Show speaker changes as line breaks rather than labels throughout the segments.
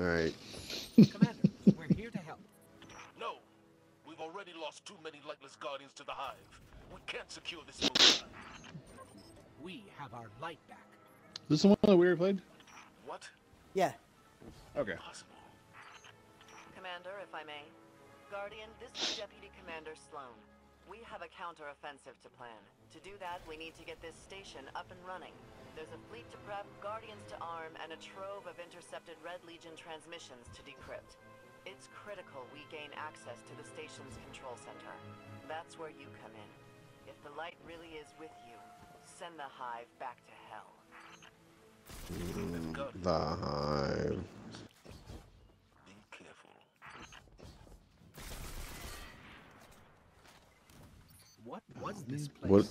All right.
Commander, we're here to help.
No. We've already lost too many lightless guardians to the Hive. We can't secure this moon.
We have our light back.
Is this the one that we already played?
What?
Yeah.
Okay.
Possible.
Commander, if I may. Guardian, this is Deputy Commander Sloan. We have a counter-offensive to plan. To do that, we need to get this station up and running. There's a fleet to prep, Guardians to arm, and a trove of intercepted Red Legion transmissions to decrypt. It's critical we gain access to the station's control center. That's where you come in. If the light really is with you, send the Hive back to hell.
And
The hive.
be careful.
What was this place?
What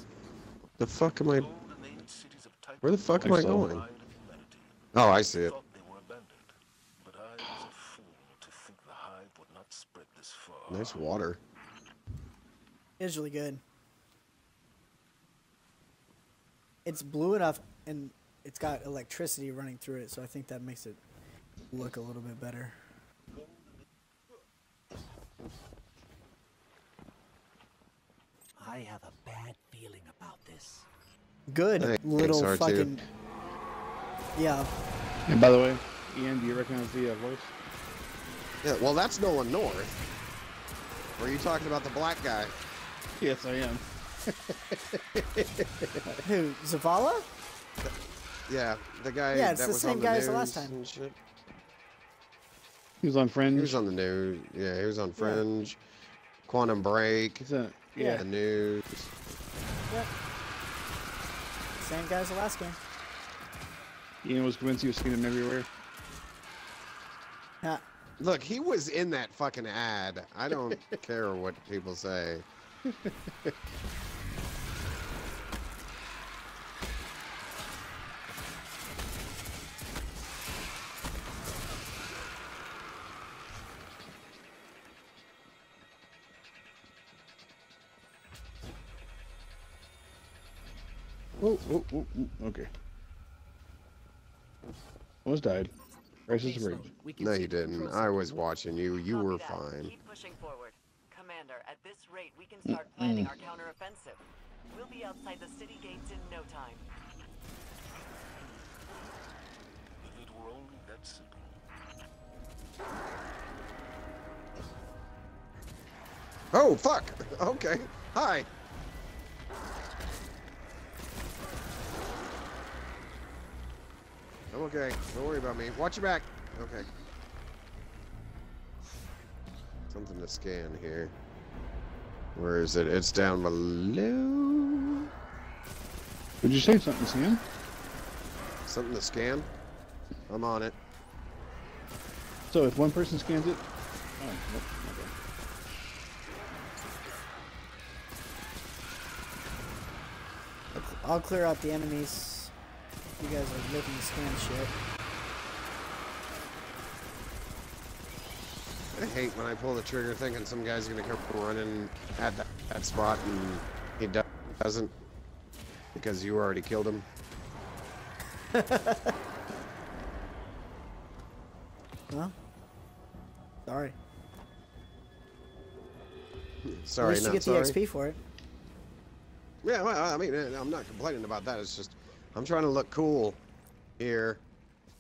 the fuck am I?
Golden Age cities of Titan
Where the fuck am I going?
pride of humanity.
Oh, I see it.
Thought they were abandoned, but I was a fool to think the Hive would not spread this.
Nice water.
It's really good. It's blue enough and it's got electricity running through it, so I think that makes it look a little bit better.
I have a bad feeling about this.
Good
Thanks,
little
R2.
fucking. Yeah.
And by the way, Ian, do you recognize the uh, voice?
Yeah. Well, that's Nolan North. Were you talking about the black guy?
Yes, I am.
Who? Zavala?
Yeah, the guy.
Yeah, it's
that
the
was
same
on
guy as the last time.
He was on Fringe.
He was on the news. Yeah, he was on Fringe, Quantum Break,
He's a,
Yeah.
yeah.
the news.
Yep. Same guy as the last game.
Ian was convinced he was seeing him everywhere.
Yeah.
Look, he was in that fucking ad. I don't care what people say.
Oh, oh, oh, oh, okay. Almost died. Crisis
Okay,
bridge.
Sloan, we can
No, you didn't. I was watching you. You
Copy
were
that.
fine.
Keep pushing forward. Commander, at this rate, we can start planning our counteroffensive. We'll be outside the city gates in no time.
If it were only that simple.
Oh, fuck. Okay. Hi. I'm okay. Don't worry about me. Watch your back. Okay. Something to scan here. Where is it? It's down below.
Did you say something, Sam?
Something to scan? I'm on it.
So if one person scans it. Oh, nope, okay.
I'll clear out the enemies. You guys are making me scan shit.
I hate when I pull the trigger thinking some guy's gonna come running at that, that spot and he do- doesn't because you already killed him.
Well, sorry.
Sorry,
At least you get
sorry.
the XP for it.
Yeah, well, I mean, I'm not complaining about that. It's just I'm trying to look cool here.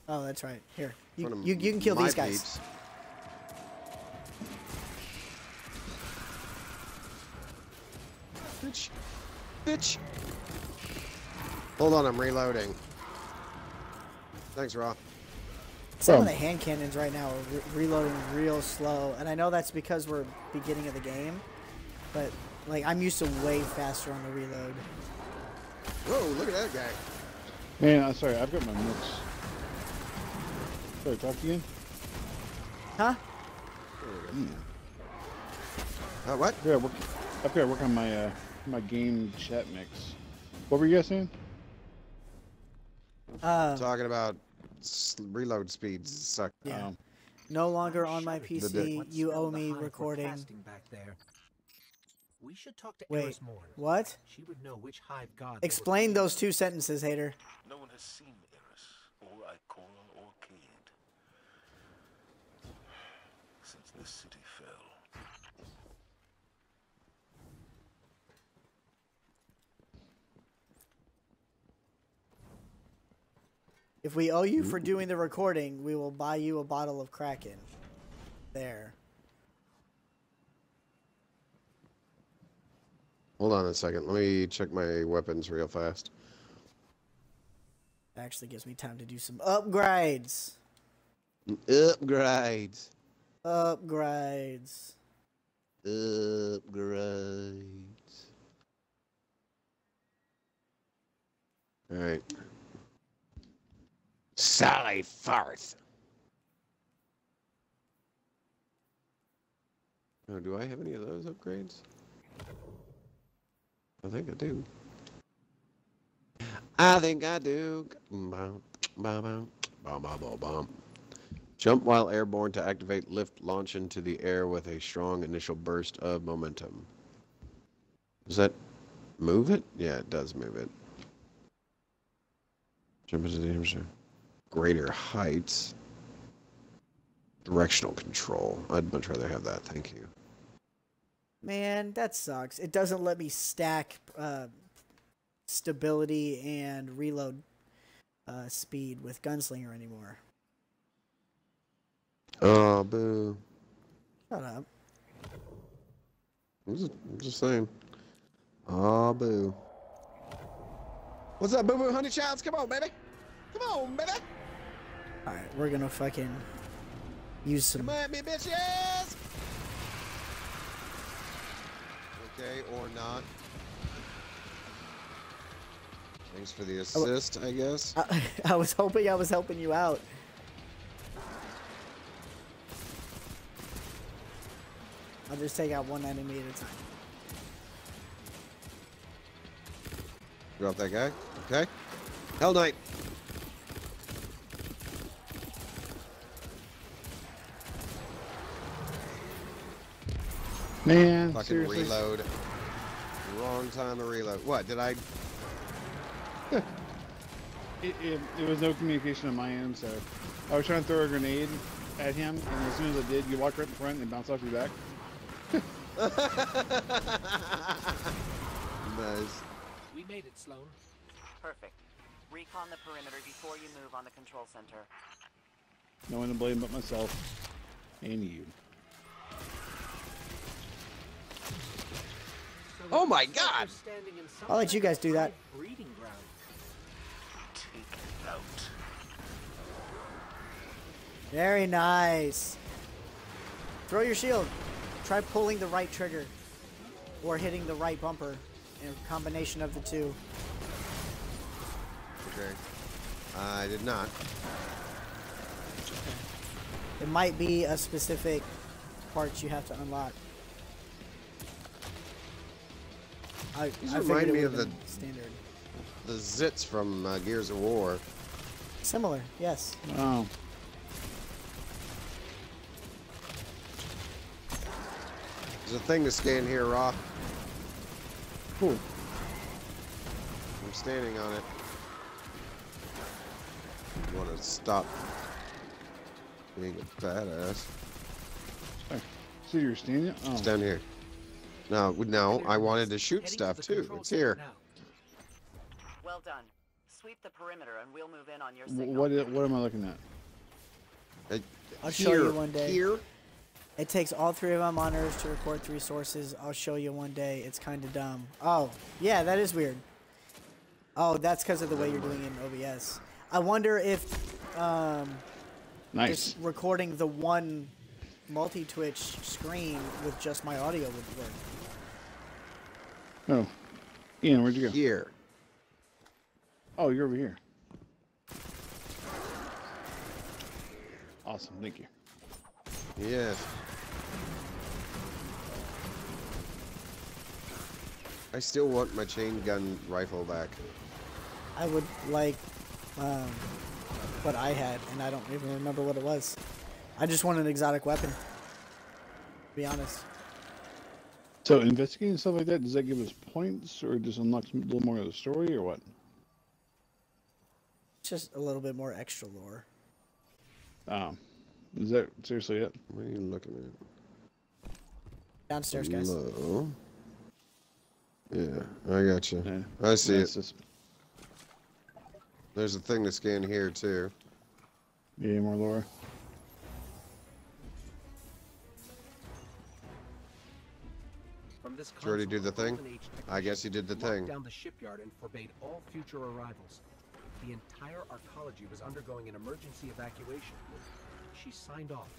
Oh, that's right. Here, you you, you can kill these guys.
peeps. Bitch. Bitch. Hold on, I'm reloading. Thanks, Ra.
Some of
Oh.
the hand cannons right now are re- reloading real slow, and I know that's because we're beginning of the game, but like I'm used to way faster on the reload.
Whoa, look at that guy.
Man, I'm sorry. I've got my mix. Sorry, talk to you.
Huh?
Uh, what?
Yeah, work. I've got to work on my uh my game chat mix. What were you guys saying?
Uh,
Talking about reload speeds suck.
yeah.
Um,
No longer on my PC. You owe
the
me
Hive were
recording.
casting back there? We should talk to
Wait,
Eris Morn.
what?
She would know which hive god.
Explain those two sentences, hater.
No one has seen Eris, or Ikora, or Cayde. The city fell.
If we owe you for doing the recording, we will buy you a bottle of Kraken. There.
Hold on a second. Let me check my weapons real fast.
Actually gives me time to do some upgrades.
Upgrades.
Upgrades.
Upgrades. All right. Sally Farth. Oh, do I have any of those upgrades? I think I do. I think I do. Bum, bum, bum. Jump while airborne to activate lift launch into the air with a strong initial burst of momentum. Does that move it? Yeah, it does move it. Jump into the atmosphere. Greater heights. Directional control. I'd much rather have that, thank you.
Man, that sucks. It doesn't let me stack uh, stability and reload uh, speed with Gunslinger anymore.
Oh, boo.
Shut up.
I'm just, I'm just saying. Oh, boo. What's up, boo boo honey childs? Come on, baby. Come on, baby.
Alright, we're gonna fucking use some.
Come at me, bitches. Okay, or not. Thanks for the assist, I guess.
I, I was hoping I was helping you out. I'll just take out one enemy at a time.
Drop that guy. Okay. Hell Knight.
Man,
Fucking
seriously.
reload. Wrong time to reload. What, did I?
It, it, it was no communication on my end, so I was trying to throw a grenade at him, and as soon as I did, you walked right in front and bounced off your back.
nice.
We made it, Sloan.
Perfect. Recon the perimeter before you move on the control center.
No one to blame but myself and you.
Oh my God!
we're standing in some
I'll let you guys do that.
hive Breeding ground.
Take it out.
Very nice. Throw your shield. Try pulling the right trigger. Or hitting the right bumper. In A combination of the two.
Okay. I did not.
It might be a specific part you have to unlock. I,
These
I
remind me of the-
standard.
The zits from uh, Gears of War.
Similar, yes.
Oh,
There's a thing to scan here, Ra.
cool.
I'm standing on it. You want to stop being a badass?
So you're standing? Oh,
It's down here. No, no, I wanted to shoot
Heading
stuff
the
too. It's here.
Well done. Sweep the perimeter and we'll move in on your signal.
what, what am I looking at?
Uh,
I'll show you one day.
Here.
It takes all three of my monitors to record three sources. I'll show you one day. It's kind of dumb. Oh, yeah, that is weird. Oh, that's because of the way you're doing it in OBS. I wonder if um,
Nice.
just recording the one multi-twitch screen with just my audio would work.
Oh, Ian, where'd you go?
Here.
Oh, you're over here. Awesome, thank you.
Yes. I still want my chain gun rifle back.
I would like um, what I had, and I don't even remember what it was. I just want an exotic weapon. To be honest.
So investigating stuff like that, does that give us points, or just unlocks a little more of the story, or what?
Just a little bit more extra lore.
Um, Is that seriously it?
What are you looking at?
Downstairs, guys.
Low. Yeah, I got you.
Yeah.
I see
That's
it.
just-
There's a thing to scan here too.
Yeah, more lore.
This
Did you already do the thing? I guess he did the thing.
down the shipyard and forbade all future arrivals. The entire arcology was undergoing an emergency evacuation. She signed off.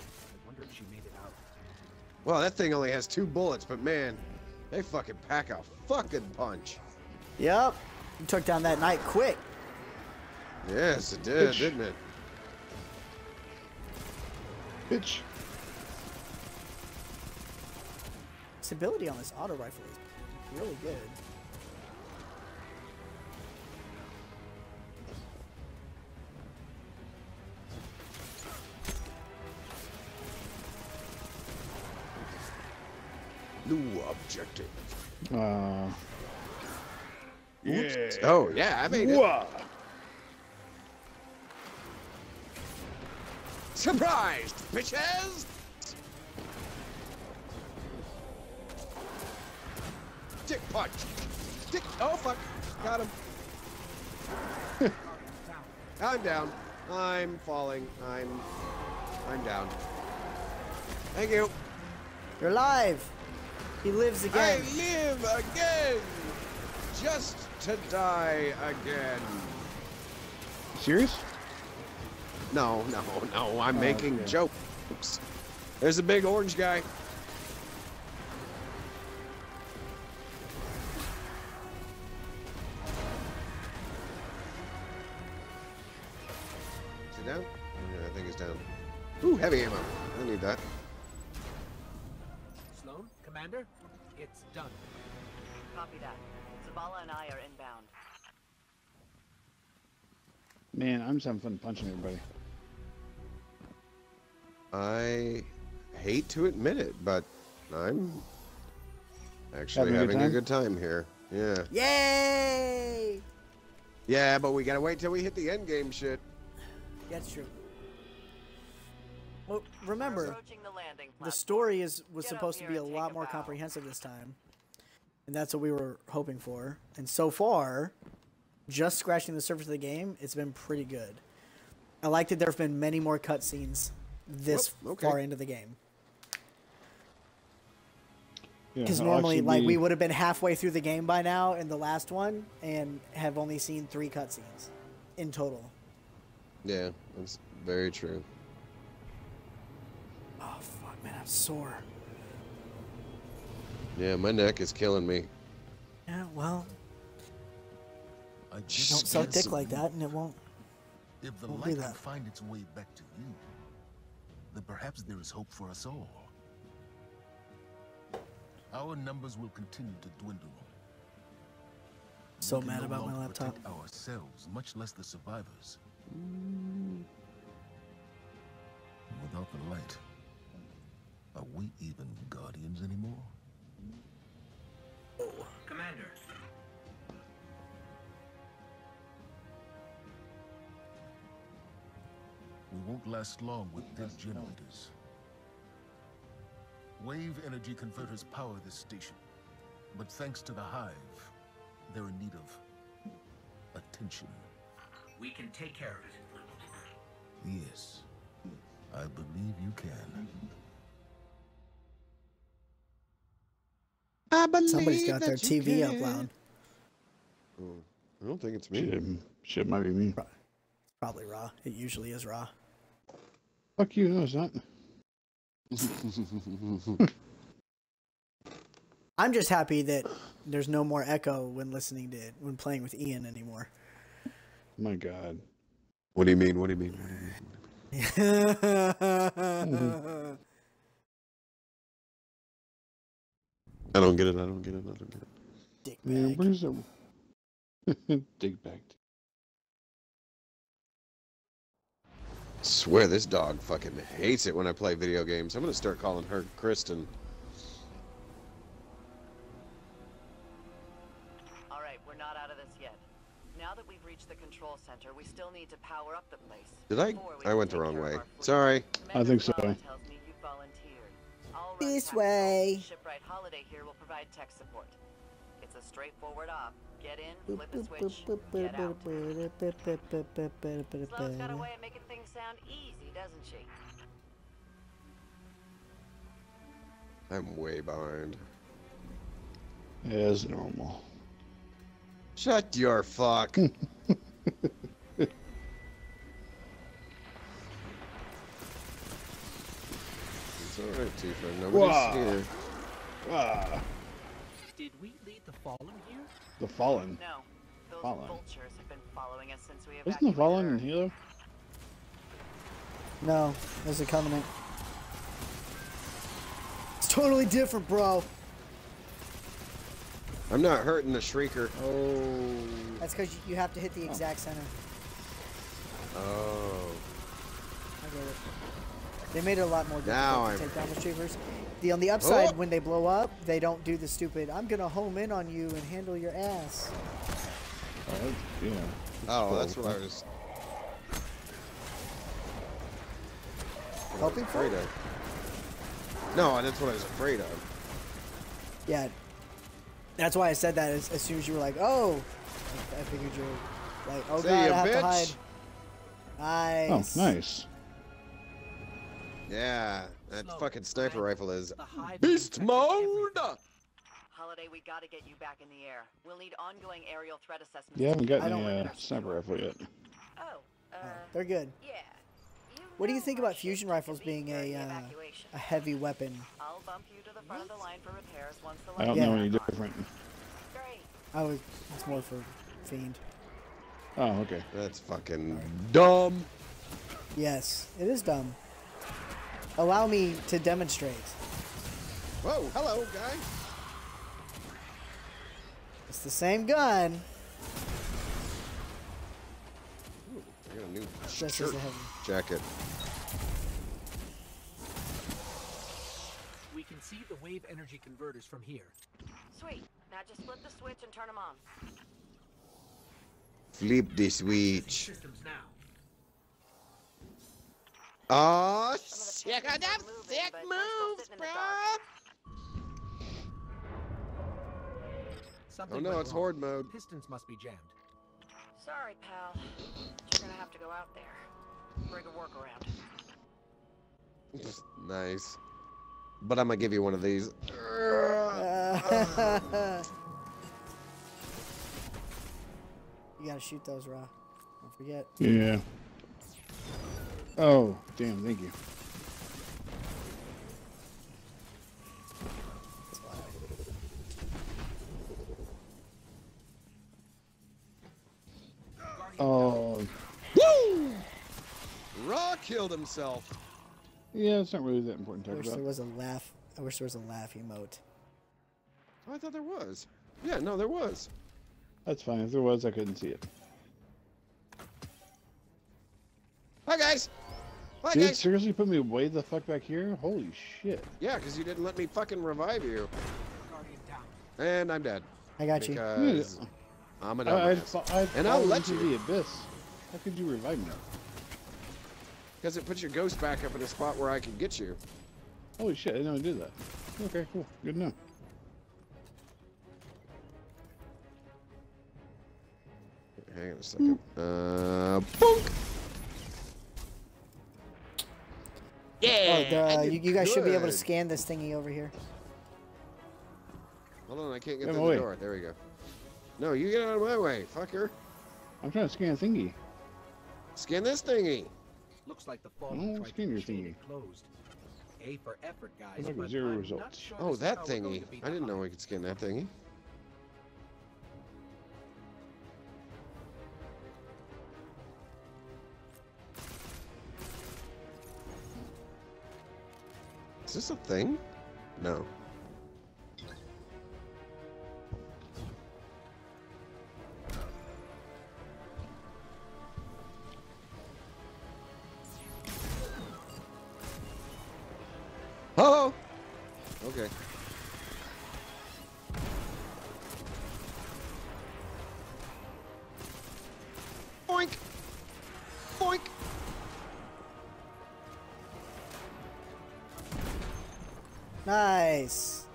I wonder if she made it out.
Well, that thing only has two bullets, but man, they fucking pack a fucking punch.
Yep. You took down that night quick.
Yes, it did,
Bitch.
didn't it?
Bitch.
Stability on this auto rifle is really good.
New objective.
Uh, yeah.
Oh yeah, I made it. Surprised, bitches! Dick punch. Dick. Oh fuck. Got him. I'm down. I'm falling. I'm. I'm down. Thank you.
You're alive. He lives again.
I
again.
live again, just to die again.
Serious?
No, no, no. I'm
Oh,
making
okay.
jokes. There's a big orange guy.
It's done.
Copy that. Zavala and I are inbound.
Man, I'm just having fun punching everybody.
I hate to admit it, but I'm actually
Having a good
a
time?
good time here. Yeah.
Yay!
Yeah, but we gotta wait till we hit the end game shit.
That's true. Well, remember,
Approaching the landing
the story is was
Get
supposed to be a lot
a
more
bow.
comprehensive this time, and that's what we were hoping for. And so far, just scratching the surface of the game, it's been pretty good. I like that there have been many more cutscenes this
Well, okay.
far into the game. Because
I'll
normally, like,
be-
we would have been halfway through the game by now in the last one, and have only seen three cutscenes in total.
Yeah, that's very true.
Fuck, man, I'm sore.
Yeah, my neck is killing me.
Yeah, well,
I
don't
just
suck
can't
dick like that, and it won't.
If the
Won't
light can
that.
find its way back to you, then perhaps there is hope for us all. Our numbers will continue to dwindle.
So
We can
mad
no
about my laptop.
protect ourselves, much less the survivors. Mm. Without the light, are we even guardians anymore? Oh.
Commander,
We won't last long with dead generators. Wave energy converters power this station. But thanks to the Hive, they're in need of attention.
we can take care of it.
Yes, I believe you can.
I believe
Somebody's got their
that you
TV up loud.
Oh, I don't think it's me.
Shit, shit might be me.
Probably Ra. It usually is Ra.
Fuck you, no, it's not.
I'm just happy that there's no more echo when listening to it when playing with Ian anymore.
My God.
What do you mean? What do you mean? What do you mean? I don't get it. I don't get it. I don't get it.
Dick
Man,
bag.
where's the dig back?
Swear this dog fucking hates it when I play video games. I'm gonna start calling her Kristen.
All right, we're not out of this yet. Now that we've reached the control control center, we still need to power up the place.
Did I?
before we
I went the wrong way. Sorry.
I think so.
This way.
Shipwright Holiday here will provide tech support. It's a straightforward op. Get in, flip a switch, get out. Sloan's got a way of making things sound easy, doesn't she?
I'm way behind.
As normal.
Shut your fuck. Alright, Tifa. Nobody's
Whoa.
here.
Ah,
Did we lead the Fallen here?
the Fallen.
No. Those
Fallen.
vultures have been following us since we
Isn't the Fallen in
Earth.
Halo?
No, there's a covenant. It's totally different, bro.
I'm not hurting the Shrieker.
Oh.
That's because you have to hit the exact center.
Oh.
I get it. They made it a lot more
Now
difficult to
I'm-
take down the retrievers. The on the upside,
Oh!
when they blow up, they don't do the stupid. I'm gonna home in on you and handle your ass.
Oh, that's, yeah.
Oh, that's what I was
Hoping for?
afraid of. No, that's what I was afraid of.
Yeah. That's why I said that as, as soon as you were like, "Oh," I, I figured you were like, "Oh
See
God, I have to
bitch.
hide."
Oh,
Nice.
Nice.
Yeah, that
Sloan,
fucking sniper
I-
rifle is beast mode.
everything.
Holiday, we gotta get you back in the air. We'll need ongoing aerial threat assessments.
You haven't
I
gotten the uh, sniper rifle yet.
Oh, uh,
They're good.
yeah. You
What do you think about fusion rifles being a uh, a heavy weapon?
I'll bump you to the front of the line for repairs once the
I don't
Yeah.
know
lights
any
are back
different.
Great.
I was. It's more for fiend.
Oh, okay.
That's fucking dumb.
Yes, it is dumb. Allow me to demonstrate.
Whoa, hello, guy.
It's the same gun,
I got a new
just as
shirt
a
jacket.
We can see the wave energy converters from here.
Sweet. Now just flip the switch and turn them on.
Flip the switch.
Systems now.
Oh,
Some of the
check out
pistons
that
are moving,
sick
I'm still
moves,
sitting in the
bro.
Something
Oh no, it's
wrong.
horde mode.
Pistons must be jammed.
Sorry, pal. You're gonna have to go out there. Bring a workaround.
nice. But I'm gonna give you one of these.
you gotta shoot those Ra. Don't forget.
Yeah. Oh, damn, thank you. Oh,
Woo! Ra killed himself.
yeah, it's not really that important to
I
talk
wish there was a laugh. I wish there was a laugh emote.
Oh, I thought there was. Yeah, no, there was.
That's fine. If there was, I couldn't see it.
Hi guys. Hi
Dude,
guys.
seriously put me way the fuck back here? Holy shit.
Yeah, because you didn't let me fucking revive you, and I'm dead
I got you.
I'm a
I, I'd,
dumbass.
fa- I'd
And I'll
fallen
let
into
you.
the abyss. How could you revive me?
Because it puts your ghost back up in a spot where I can get you.
Holy shit, I didn't know it did that. Okay, cool. Good enough.
Hang on a second. Uh, bonk.
Oh,
yeah.
the, you, you guys should be able to scan this thingy over here.
Hold on, I can't get
Get
through
away.
the door. There we go. No, you get out of my way, fucker.
I'm trying to scan a thingy.
Scan this thingy.
Looks like the
Oh,
Fallen tried
scan your thingy.
closed. A for effort, guys.
Looks like
but
zero
I'm not
results.
sure
Oh, that
how we're going
thingy. I didn't know
Hive.
we could scan that thingy. Is this a thing? No.
Nice.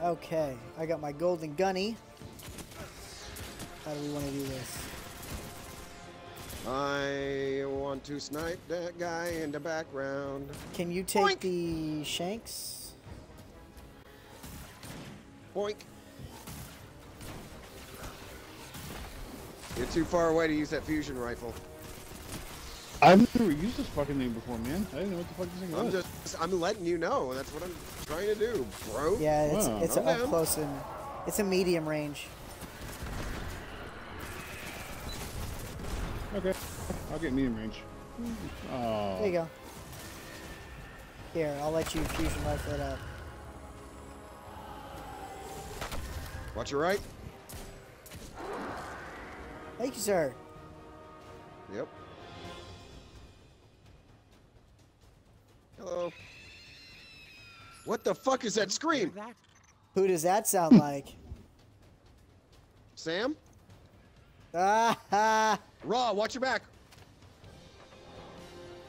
Okay, I got my golden gunny. How do we want to do this?
I want to snipe that guy in the background.
Can you take
Boink.
the shanks?
Boink. You're too far away to use that fusion rifle.
I've never used this fucking thing before, man. I didn't know what the fuck this thing was.
I'm
was.
just, I'm letting you know. That's what I'm trying to do, bro.
Yeah, it's
Wow.
it's
Calm
up close and it's a medium range.
Okay. I'll get medium range. Oh.
There you go. Here, I'll let you fusion rifle it up.
Watch your right.
Thank you, sir.
Yep. What the fuck is that scream?
Who does that sound like?
Sam?
ah!
Ra, watch your back.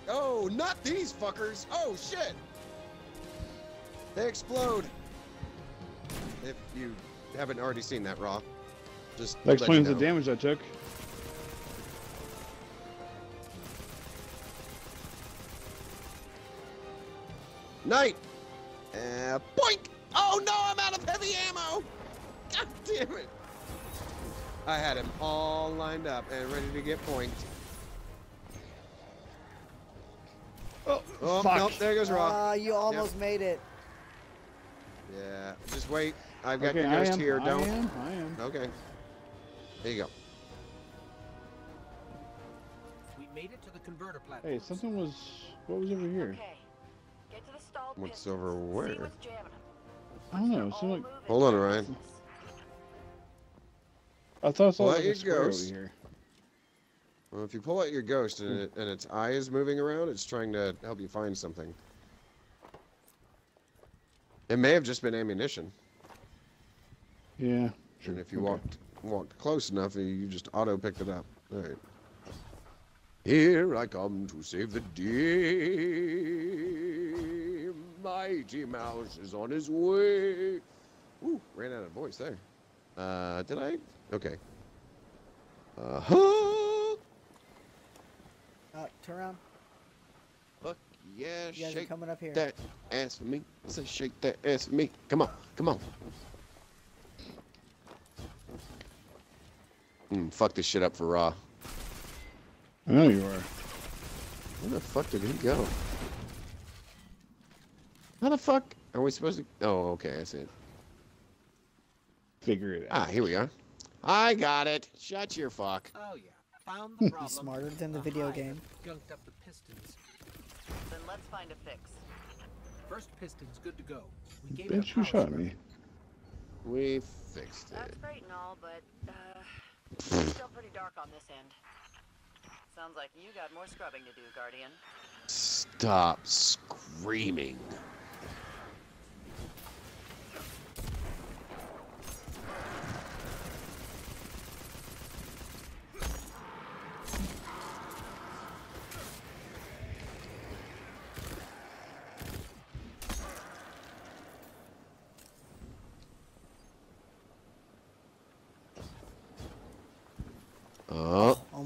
Oh, not these fuckers. Oh, shit. They explode. If you haven't already seen that, Ra. Just
That
let you
explains the damage I took.
Night. Uh, boink. Oh no, I'm out of heavy ammo. God damn it. I had him all lined up and ready to get poinked.
Oh,
Oh,
fuck.
nope, there goes Ra.
Ah, you almost made it.
Yeah, just wait. I've got
okay,
your
I
ghost here.
I
Don't.
I am, I am.
Okay. There you go.
We made it to the converter platform.
Hey, something was... What was over here?
Okay.
What's over where?
what's jamming 'em.
I don't know.
They're
It
all
seemed like...
Hold on, Ryan.
I thought I saw like, a square over here.
Well, if you pull out your ghost and, it, and its eye is moving around, it's trying to help you find something. It may have just been ammunition.
Yeah. Sure.
And if you
okay.
walked walked close enough, you just auto picked it up. All right. Here I come to save the day. Mighty Mouse is on his way. Ooh, ran out of voice there. Uh, did I? Okay. Uh huh.
Uh, turn around.
Fuck yeah,
You guys are
shake
coming up here.
that ass for me. Say shake that ass for me. Come on, come on. Mm, fuck this shit up for Ra.
I know you are.
Where the fuck did he go? How the fuck are we supposed to? Oh, okay, I see it.
Figure it out.
Ah, here we are. I got it. Shut your fuck.
Oh yeah, found the problem.
smarter than the video game.
Gunked up the pistons.
Then let's find a fix.
First piston's good to go. We gave it a
Bitch, who
power
shot
scrub.
me?
We fixed it.
That's
it.
great and all, but uh, it's still pretty dark on this end. Sounds like you got more scrubbing to do, Guardian.
Stop screaming.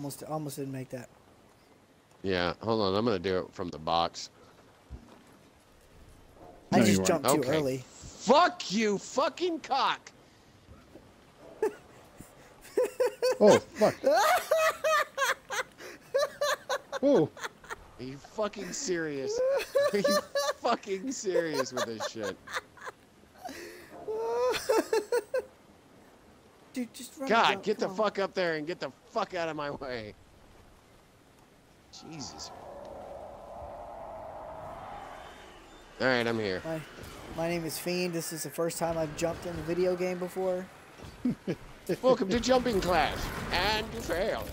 Almost, almost didn't make that.
yeah. Hold on. I'm going to do it from the box.
I
No, you
just jumped too
Okay.
early.
Fuck you, fucking cock.
Oh, fuck. oh,
Are you fucking serious? Are you fucking serious with this shit?
Dude, just run.
God, get the
on.
fuck up there and get the fuck out of my way. Jesus. All right, I'm here.
My, my name is Fiend. This is the first time I've jumped in a video game before.
Welcome to jumping class, and you fail.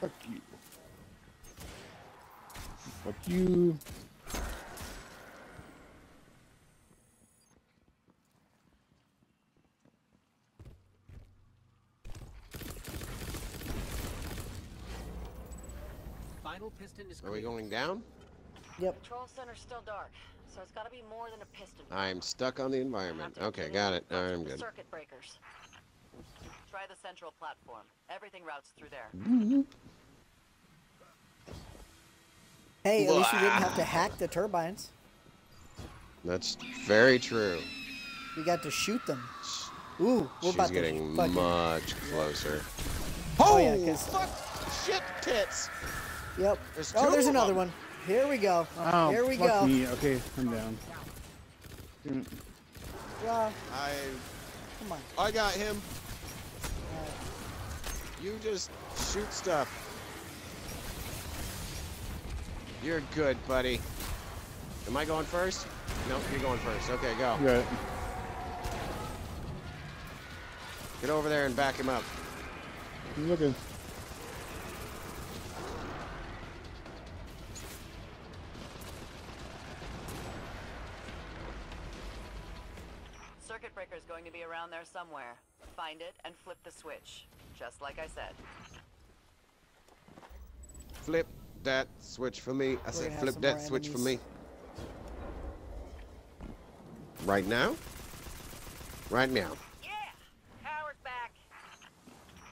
fuck you. Fuck you.
Piston is
Are we going down?
Yep.
Control center's still dark, so it's gotta be more than a piston.
I'm stuck on the environment. Okay,
get
got it.
and
All right, I'm good.
Circuit breakers. Try the central platform. Everything routes through there.
Hey, at least you didn't have to hack the turbines.
That's very true.
We got to shoot them. Ooh, we're
She's
about
getting
to fucking.
much closer.
Oh, yeah, oh, 'cause-
fuck shit tits.
Yep.
There's
oh,
two
there's
of
another
them.
one. Here we go.
Oh,
Here we
fuck
go.
me. Okay, I'm down.
Yeah,
I
come on.
I got him. You just shoot stuff. You're good, buddy. Am I going first? No, you're going first. Okay, go.
You got it.
Get over there and back him up.
I'm looking.
Be around there somewhere. Find it and flip the switch. Just like I said.
Flip that switch for me. I said flip that
more
switch for me. Right now? Right now.
Yeah! Power's back!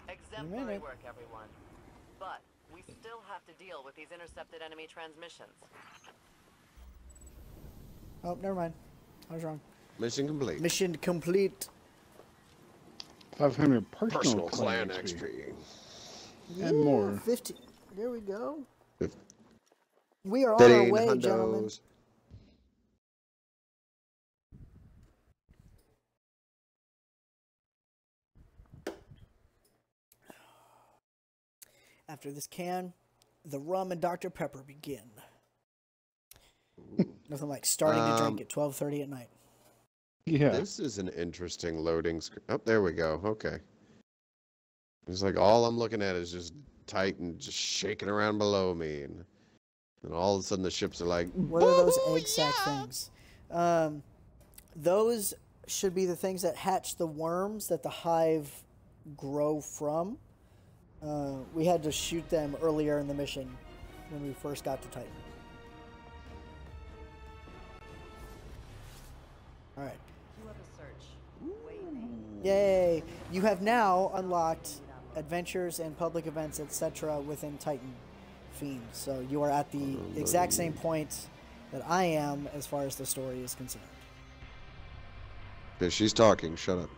Exemplary work, everyone. But we still have to deal with these intercepted enemy transmissions.
Oh, never mind. I was wrong.
Mission complete.
Mission complete.
500 personal,
Personal
clan,
clan
XP.
XP.
And more.
50. There we go. We are on our
15
way, gentlemen. After this can, the rum and Dr. Pepper begin. Nothing like starting to drink
Um,
at 12:30 at night.
Yeah.
This is an interesting loading screen. Oh, there we go. Okay. It's like all I'm looking at is just Titan just shaking around below me, and, and all of a sudden the ships are like,
What are those egg sac
yeah!"
things? Um, those should be the things that hatch the worms that the hive grow from. Uh, we had to shoot them earlier in the mission when we first got to Titan. All right.
You have a search. Waiting.
Yay! You have now unlocked adventures and public events, etc., within Titan Fiend. So you are at the oh, exact same point that I am as far as the story is concerned.
Yeah, she's talking. Shut up.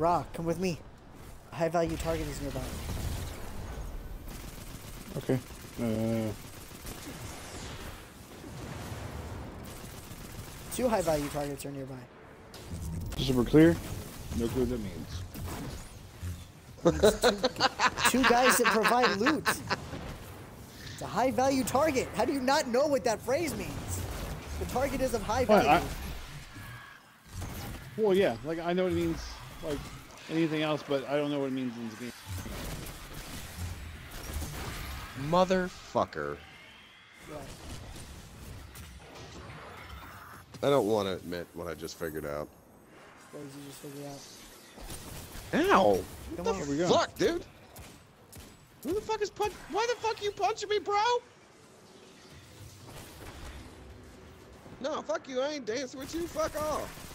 Ra, come with me. A high value target is nearby.
Okay. Uh,
Two high value targets are nearby.
just so we're clear, no clue what that means.
Two guys that provide loot. It's a high value target. How do you not know what that phrase means? The target is of high
Well,
value.
I- Well, yeah, like I know what it means, like anything else, but I don't know what it means in this game.
Motherfucker.
Right.
I don't want to admit what I just figured out.
What did you just figure out?
Ow!
Come
What
on.
the
we go.
fuck, dude? Who the fuck is punch? Why the fuck you punching me, bro? No, fuck you. I ain't dancing with you. Fuck off.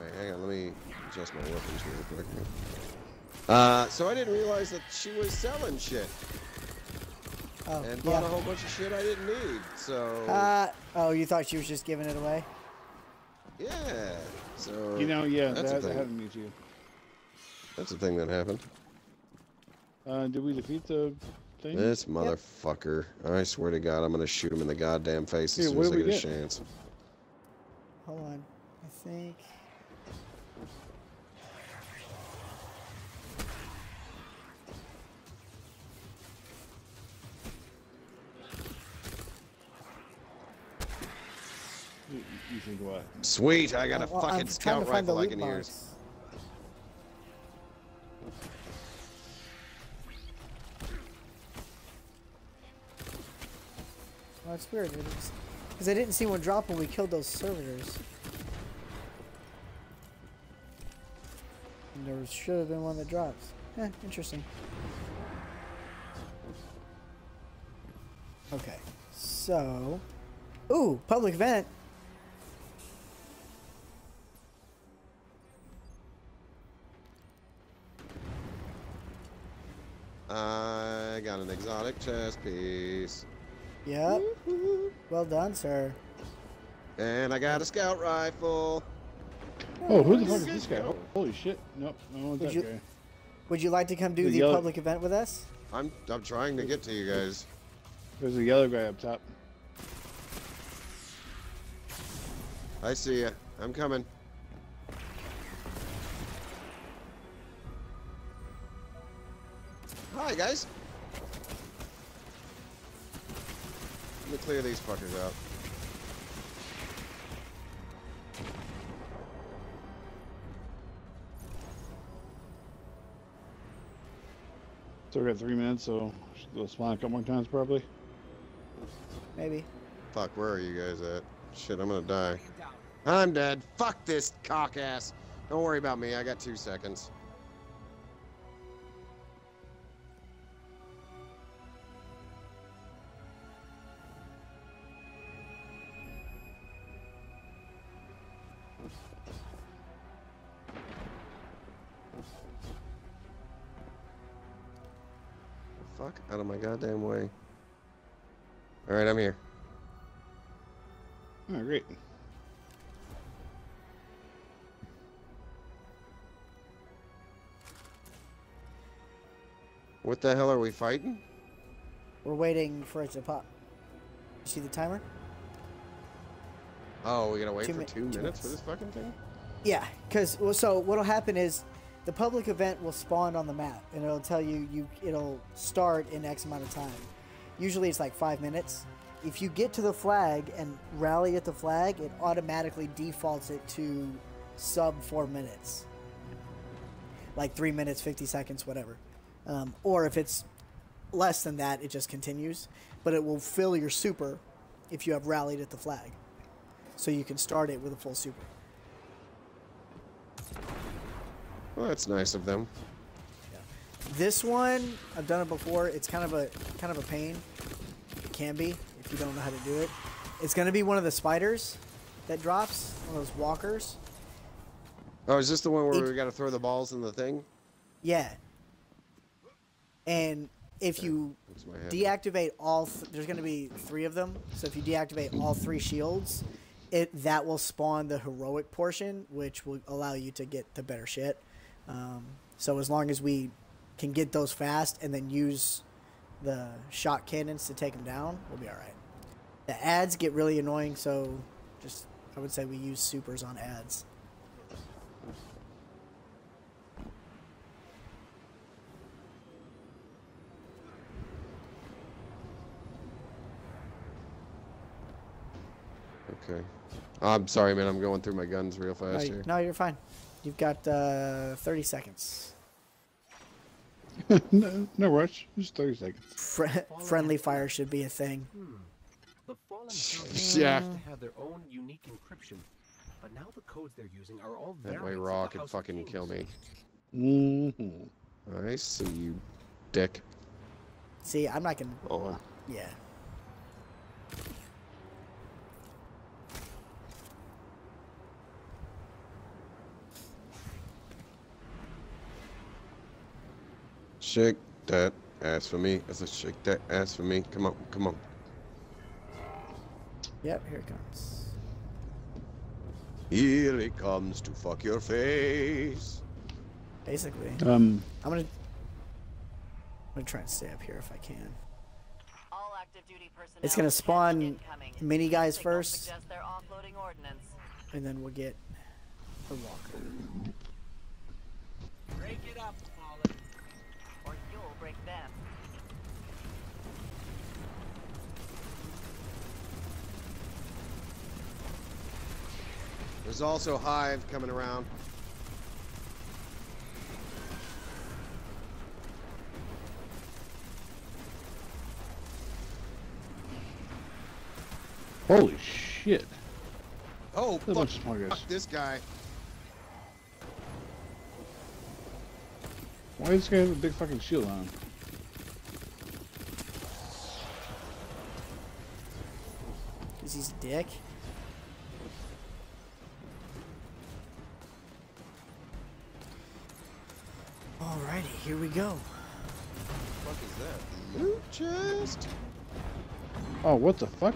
Alright, hang on. Let me adjust my weapons real quick. Uh, so I didn't realize that she was selling shit
Oh,
and bought a whole bunch of shit I didn't need. So
Uh, oh, you thought she was just giving it away?
yeah. So
You know, yeah,
that's a
that
thing.
happened to me too.
That's the thing that happened.
Uh, did we defeat the thing?
This motherfucker. I swear to God, I'm gonna shoot him in the goddamn face as
Here,
soon as I
did
get a chance.
Hold on. I think.
You think what?
Sweet, I got a
Well,
fucking scout
to find the
rifle I can use.
Oh, it's weird. Because I didn't see one drop when we killed those servitors. And there should have been one that drops. Eh, interesting. Okay, so... Ooh, public vent.
I got an exotic chess piece.
Yep. Well done, sir.
And I got a scout rifle.
Oh, who the fuck is this guy? Holy shit. Nope, I don't want
Would
that
you-
guy.
Would you like to come do
The
the
yellow-
public event with us?
I'm I'm trying to get to you guys.
There's a yellow guy up top.
I see ya. I'm coming. Hi guys. Let me clear these fuckers out.
So we got three minutes, so we'll spawn a couple more times probably.
Maybe.
Fuck, where are you guys at? Shit, I'm gonna die. I'm dead. Fuck this cock ass. Don't worry about me. I got two seconds. Goddamn way. Alright, I'm here.
Oh, great.
What the hell are we fighting?
We're waiting for it to pop. You see the timer?
Oh, we gotta wait
Two
for two
two
minutes for this fucking thing?
Yeah, because well, so what'll happen is the public event will spawn on the map, and it'll tell you you it'll start in X amount of time. Usually it's like five minutes. If you get to the flag and rally at the flag, it automatically defaults it to sub four minutes, like three minutes, fifty seconds, whatever. Um, or if it's less than that, it just continues. But it will fill your super if you have rallied at the flag, so you can start it with a full super.
Well, that's nice of them.
This one, I've done it before. It's kind of a kind of a pain. It can be if you don't know how to do it. It's gonna be one of the spiders that drops, one of those walkers.
Oh, is this the one where
It-
we gotta throw the balls in the thing?
Yeah. And if you
That's my head.
deactivate all, th- there's gonna be three of them. So if you deactivate all three shields, it that will spawn the heroic portion, which will allow you to get the better shit. Um, so as long as we can get those fast and then use the shot cannons to take them down, we'll be all right. The ads get really annoying, so just I would say we use supers on ads.
Okay. I'm sorry, man. I'm going through my guns real fast
you-
here.
no, you're fine. You've got uh, 30 seconds.
no, no rush. Just 30 seconds.
Fri friendly fire should be a thing.
The Fallen
Yeah.
House have their own unique encryption, but now the codes they're using are all
That way Ra
could
can
House
fucking kill me.
Mm-hmm.
I see you, dick.
See, I'm not gonna.
Oh.
Yeah.
Shake that ass for me. I said, shake that ass for me. Come on, come on.
Yep. Here it comes.
Here it comes to fuck your face.
Basically,
Um,
I'm gonna. I'm gonna try and stay up here if I can.
All active duty personnel
It's gonna spawn
incoming.
mini guys
Signal
first.
they're offloading ordnance.
And then we'll get the walker.
Break it up, Fallen.
Or you'll break them.
There's also Hive coming around.
Holy shit.
Oh, fuck,
bunch of small guys.
fuck this guy.
Why does this guy have a big fucking shield on?
Cause he's a dick. Alrighty, here we go.
fuck is that? Loot chest?
Oh, what the fuck?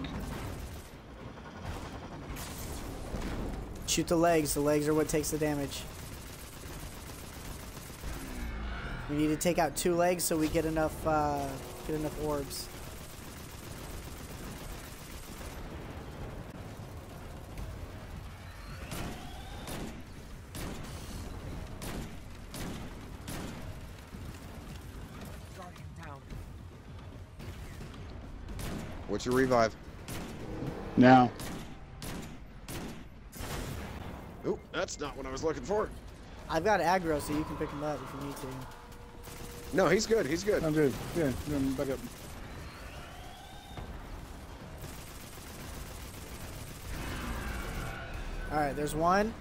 Shoot the legs. The legs are what takes the damage. We need to take out two legs so we get enough uh, get enough orbs.
What's your revive?
Now.
Oop, that's not what I was looking for.
I've got aggro, so you can pick him up if you need to.
No, he's good. He's good.
I'm good. Yeah, I'm back up.
All right, there's one.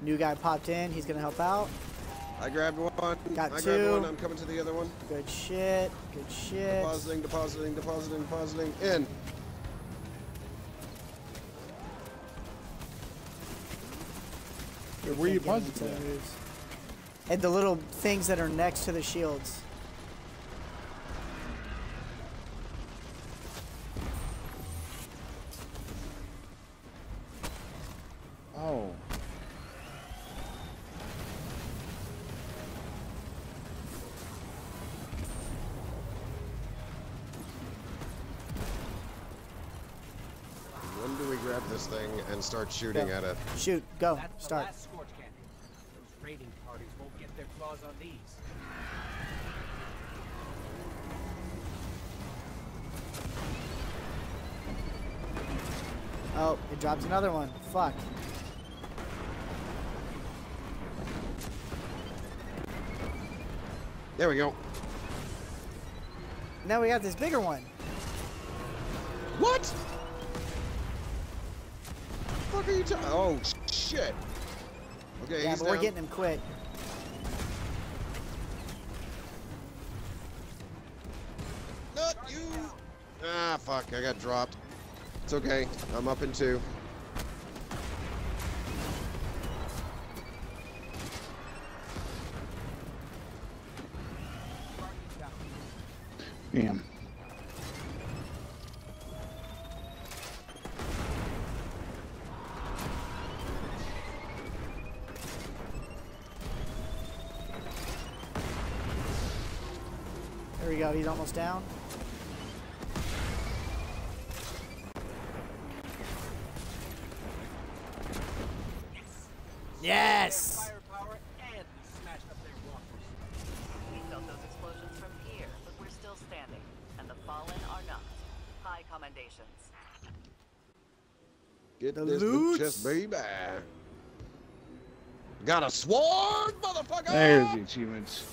New guy popped in. He's gonna help out.
I grabbed one.
Got
I
two.
grabbed one. I'm coming to the other one.
Good shit. Good shit.
Depositing, depositing, depositing, depositing. In.
Yeah, where you
Can't get
paused
him
it
until
at?
he moves. And the little things that are next to the shields.
Oh.
When do we grab this thing and start shooting
Go.
at it?
Shoot. Go.
That's the
Start.
last scorch candy. Those raiding parties won't get their claws on these.
Oh, it drops another one. Fuck.
There we go.
Now we got this bigger one.
Fuck are you talking? Oh shit. Okay,
yeah,
he's
but we're getting him quick.
Not you. Ah, fuck! I got dropped. It's okay. I'm up in two.
Damn.
Go. Almost down. Yes.
We smashed up their walkers.
We felt those explosions from here, but we're still standing. And the fallen are not. High commendations.
Get
The
this loot chest, baby. Got a sword, motherfucker!
There's the achievements.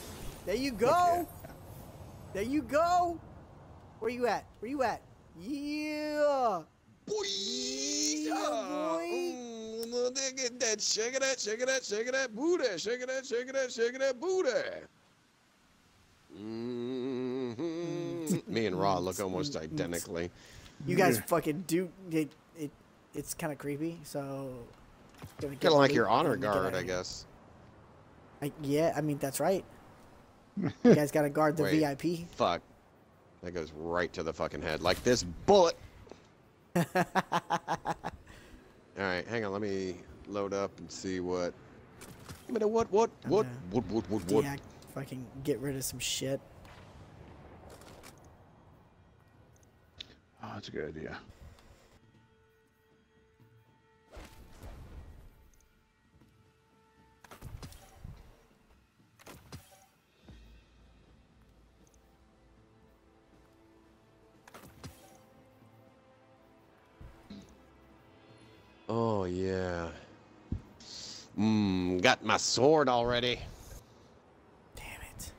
There you go. There you go. Where you at? Where you at? Yeah.
Boy!
Yeah, boy.
Mm, nigga, that shake that, shake that, shake that booty, shake that, shake that, shake that booty. Mhm. Me and Ra look almost identically.
You guys fucking do it. it it's kind of creepy. So.
Kind of like your honor guard, I guess.
I, yeah, I mean that's right. You guys gotta guard the
Wait.
VIP.
Fuck. That goes right to the fucking head. Like this bullet. Alright, hang on. Let me load up and see what. I mean, uh, what, what,
what,
what, what, what, what?
Deact, fucking get rid of some shit.
Oh, that's a good idea.
My sword already.
Damn it.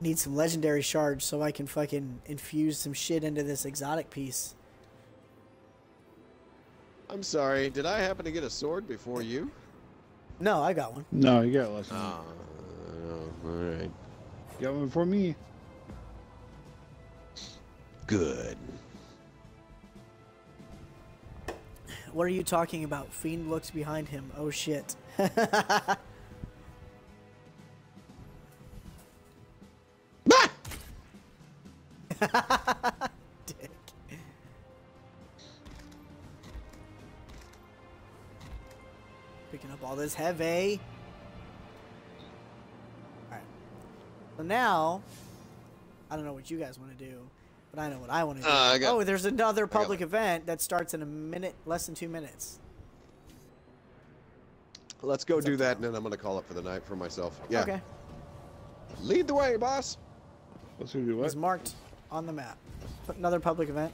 Need some legendary shards so I can fucking infuse some shit into this exotic piece.
I'm sorry. Did I happen to get a sword before you?
No, I got one.
No, you got less. than ah,
Oh, all right.
You got one for me.
Good.
What are you talking about? Fiend looks behind him. Oh shit.
Bah!
Dick. Picking up all this heavy. Alright. So now, I don't know what you guys want to do, but I know what I want to do.
Uh,
oh, there's another public event that starts in a minute, less than two minutes.
Let's go
It's
do that,
you.
and then I'm gonna call it for the night for myself. Yeah.
Okay.
Lead the way, boss.
Let's go do
It's
what?
marked on the map. Put Another public event.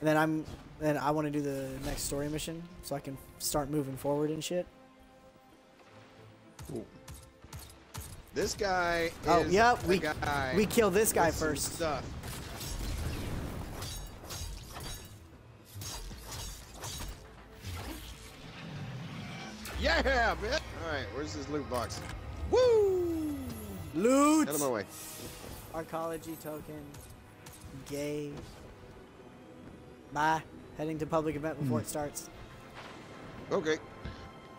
And then I'm then I want to do the next story mission so I can start moving forward and shit.
This guy
Oh,
is
yep,
the
we-
guy
We kill this guy first.
Stuff. Yeah, bitch. All right, where's this loot box? Woo!
Loot.
Out of my way.
Arcology token. Gay. Bye. Heading to public event before it starts.
Okay,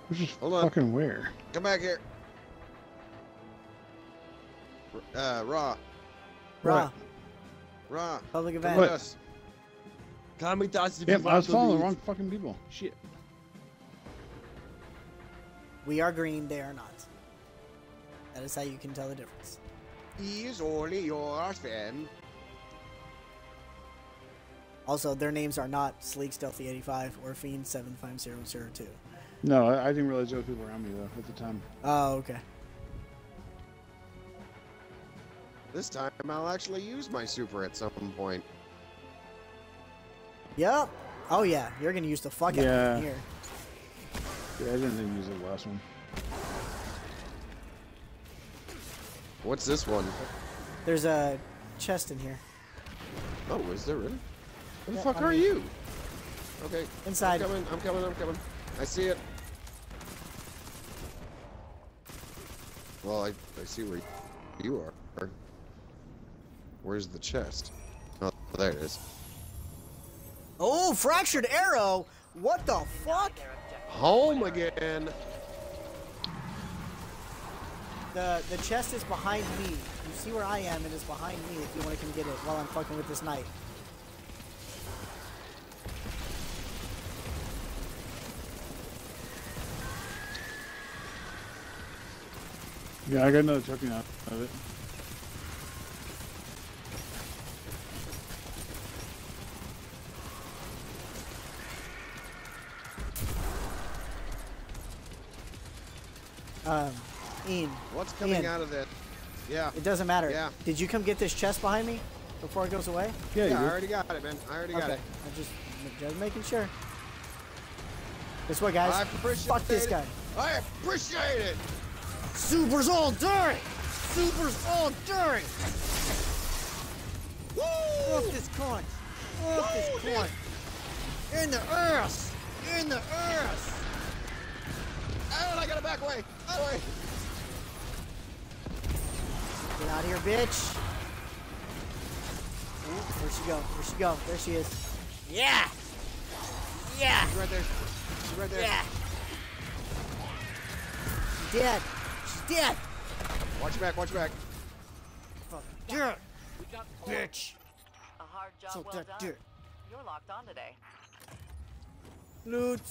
Which is
Hold on.
fucking where?
come back here. Uh, Ra,
Ra.
Ra.
Public event.
with us. Kamitas if
Yep,
you
I was following the wrong fucking people. Shit.
We are green, they are not. That is how you can tell the difference.
He is only your friend.
Also, their names are not Sleek Stealthy 85 or Fiend 75002.
No, I, I didn't realize there were people around me though at the time.
Oh, okay.
This time I'll actually use my super at some point.
Yep. Oh yeah, you're gonna use the fuck out of here.
Yeah, I didn't even use the last one.
What's this one?
There's a chest in here.
Oh, is there really? Where the
Yeah,
fuck
on
are
me.
you? Okay.
Inside.
I'm coming, I'm coming, I'm coming. I see it. Well, I, I see where you are. Where's the chest? Oh, there it is.
Oh, fractured arrow. What the fuck?
Their objective.
Home again.
The the chest is behind me. You see where I am, and it's behind me. If you want to come get it while I'm fucking with this knight.
Yeah, I got another token out of it.
Um, Ian,
What's coming
Ian.
out of that? Yeah.
it doesn't matter.
Yeah.
Did you come get this chest behind me before it goes away?
Yeah,
Yeah, I already got it, man. I already got
okay.
it.
I'm just just making sure. Guess what, guys?
I appreciate
Fuck this
it.
guy.
I appreciate it.
Super's all day. Super's all day. Fuck this cunt. Fuck this cunt. In the earth. In the ass.
I back way. That way.
Get out of here, bitch. Ooh, Where'd she go? Where'd she go? There she is. Yeah. Yeah.
She's right there. She's right there.
Yeah. She's dead. She's dead.
Watch your back. Watch your back.
Fuck. Dirt.
We got
Bitch.
A hard job
So
well
that
done.
dirt.
You're locked on today.
Loot.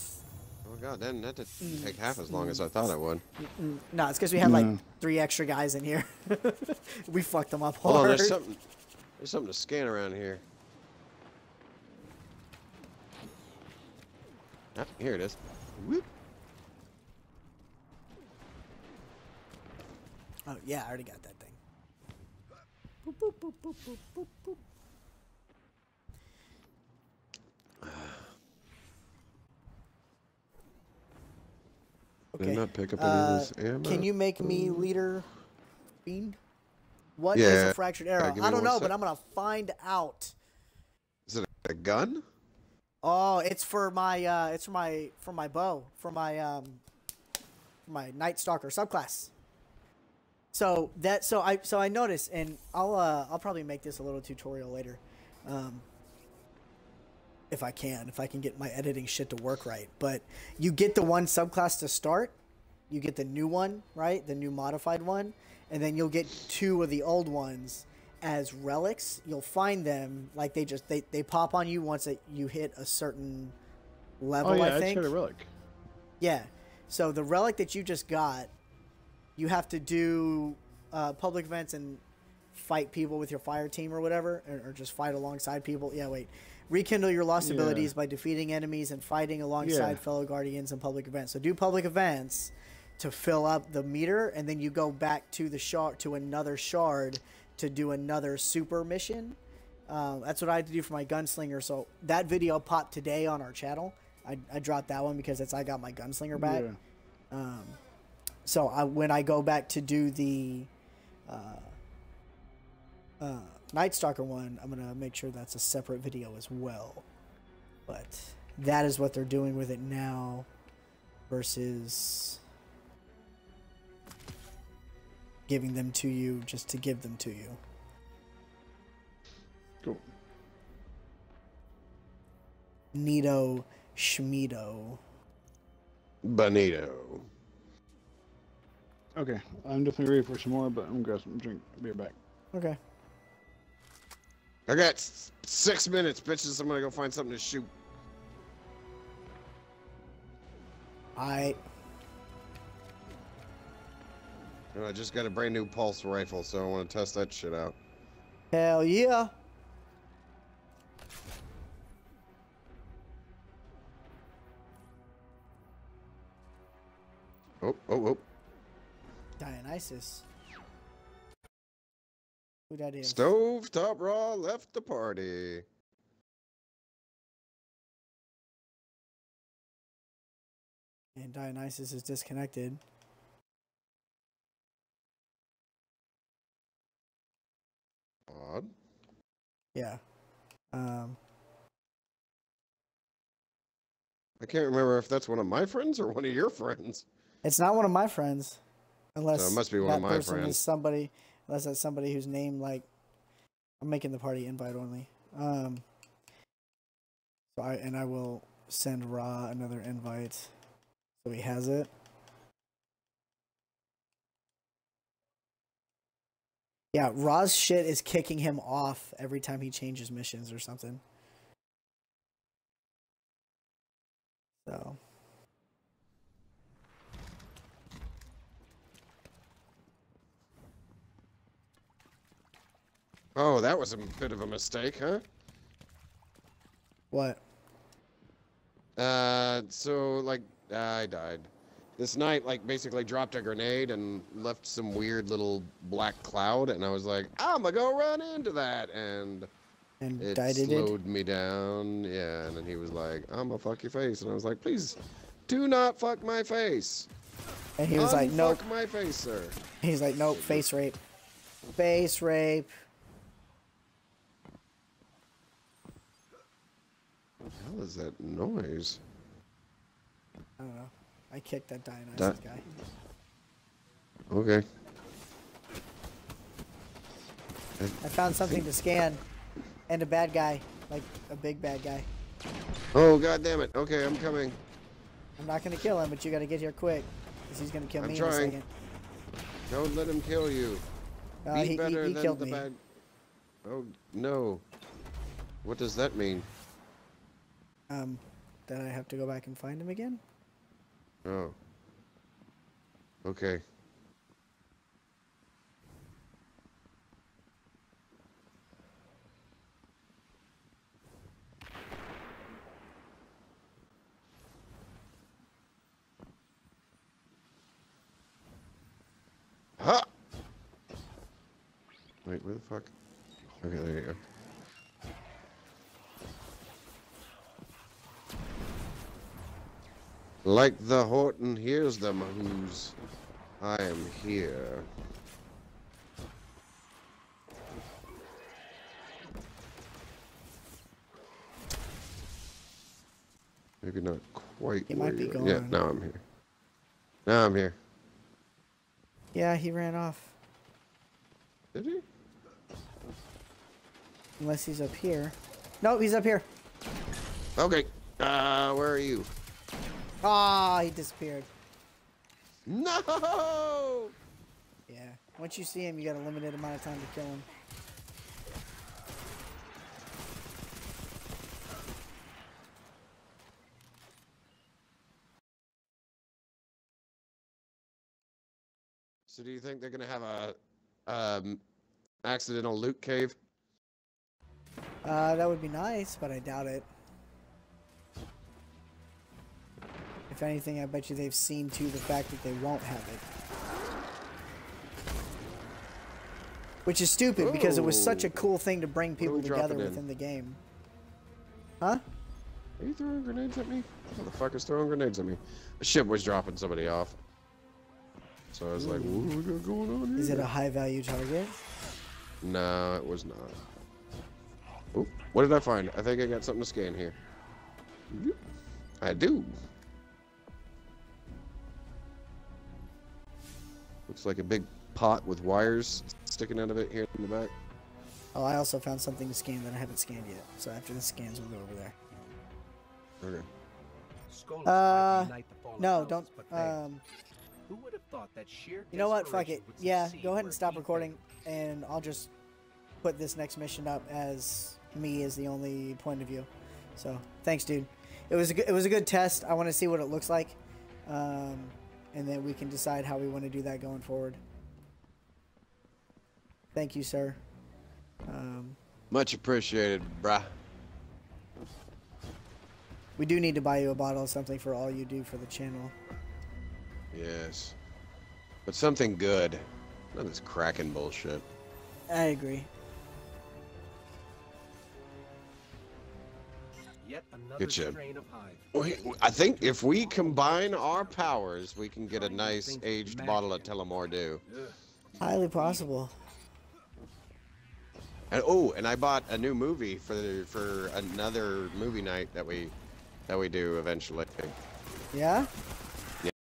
Oh god, then that didn't mm. take half as long as I mm. thought it would.
No, it's because we had like
No.
three extra guys in here. we fucked them up oh,
Hold
hard.
on, there's something. There's something to scan around here. Ah, here it is. Whoop.
Oh yeah, I already got that thing. Boop, boop, boop, boop.
Did not pick up any
Uh,
of this ammo?
Can you make me leader fiend? What is
Yeah.
a fractured arrow? I don't know,
sec.
but I'm gonna find out.
Is it a gun?
Oh, it's for my uh it's for my for my bow, for my um for my Night Stalker subclass. So that so I so I noticed and I'll uh I'll probably make this a little tutorial later. Um if I can, if I can get my editing shit to work right. But you get the one subclass to start, you get the new one, right? The new modified one, and then you'll get two of the old ones as relics. You'll find them like they just they, they pop on you once that you hit a certain level,
Oh yeah,
I think.
a relic.
Yeah. So the relic that you just got, you have to do uh, public events and fight people with your fire team or whatever, or, or just fight alongside people. Yeah, wait. Rekindle your lost
Yeah.
abilities by defeating enemies and fighting alongside
Yeah.
fellow guardians in public events. So do public events to fill up the meter, and then you go back to the shard to another shard to do another super mission. Um, that's what I had to do for my gunslinger. So that video popped today on our channel. I, I dropped that one because it's I got my gunslinger back.
Yeah.
Um, so I, when I go back to do the uh, uh, Night Stalker one, I'm gonna make sure that's a separate video as well. But that is what they're doing with it now, versus giving them to you just to give them to you.
Cool.
Nito Schmido.
Bonito.
Okay, I'm definitely ready for some more, but I'm gonna grab some drink. I'll be right back.
Okay.
I got six minutes, bitches. I'm gonna go find something to shoot.
I
I just got a brand new pulse rifle, so I want to test that shit out.
hell yeah.
Oh, oh, oh.
Dionysus. Who that is?
Stove Top Raw left the party.
And Dionysus is disconnected.
Odd.
Yeah. Um,
I can't remember if that's one of my friends or one of your friends.
it's not one of my friends, unless it
must be one
that
of my
person
friends.
is somebody. Unless that's somebody whose name like I'm making the party invite only. Um. So I and I will send Ra another invite, so he has it. Yeah, Ra's shit is kicking him off every time he changes missions or something. So.
Oh, that was a bit of a mistake, huh?
What?
Uh, so like I died. This knight like basically dropped a grenade and left some weird little black cloud, and I was like, I'ma go run into that, and
And
it slowed me down. Yeah, and then he was like, I'ma fuck your face, and I was like, please, do not fuck my face.
And he was like, nope.
Unfuck my face, sir.
He's like, nope, face rape. Face rape.
What the hell is that noise?
I don't know. I kicked that Dionysus
That-
guy.
Okay.
I found something to scan. And a bad guy. Like a big bad guy.
Oh god damn it. Okay, I'm coming.
I'm not gonna kill him, but you gotta get here quick. Because he's gonna kill
I'm
me in a
trying.
second.
Don't let him kill you.
Uh,
Be
he, he,
better
he
than
killed
the
me.
bad. Oh no. What does that mean?
Um, that I have to go back and find him again?
Oh. Okay. Ha! Wait, where the fuck? Okay, there you go. Like the Horton hears them who's I am here. Maybe not quite.
He might be
you- Yeah, now I'm here. Now I'm here.
Yeah, he ran off.
Did he?
Unless he's up here. No, he's up here.
Okay. Uh, where are you?
Ah, he disappeared.
No!
Yeah. Once you see him, you got a limited amount of time to kill him.
So do you think they're gonna have a um accidental loot cave?
Uh, that would be nice, but I doubt it. If anything, I bet you they've seen to the fact that they won't have it. Which is stupid because it was such a cool thing to bring people together within the game. Huh?
Are you throwing grenades at me? Motherfucker's throwing grenades at me. The ship was dropping somebody off. So I was like, what do we got going on here?
Is it a high value target?
No, it was not. Oh, what did I find? I think I got something to scan here. I do. Looks like a big pot with wires sticking out of it here in the back.
Oh, I also found something to scan that I haven't scanned yet. So after this scans, we'll go over there.
Okay.
Uh,
might unite the fallen
No, don't. Um,
Who would have thought that sheer
you know what? Fuck it. Yeah, go ahead and stop recording, and I'll just put this next mission up as me as the only point of view. So thanks, dude. It was a good, it was a good test. I want to see what it looks like, um, and then we can decide how we want to do that going forward. Thank you, sir. Um,
Much appreciated, bruh.
we do need to buy you a bottle of something for all you do for the channel.
Yes. But something good. Not this cracking bullshit.
I agree.
Yet another
Good shit.
strain of hive.
We, I think if we combine our powers, we can get a nice aged bottle of Tullamore Dew.
Highly possible.
And oh, and I bought a new movie for the, for another movie night that we that we do eventually.
Yeah.